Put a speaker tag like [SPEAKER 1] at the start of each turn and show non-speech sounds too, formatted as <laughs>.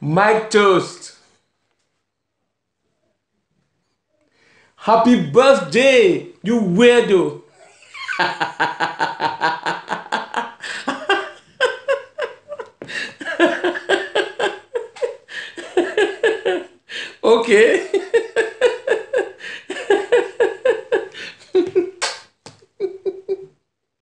[SPEAKER 1] Mike Toast. Happy birthday, you weirdo. <laughs> okay. <laughs>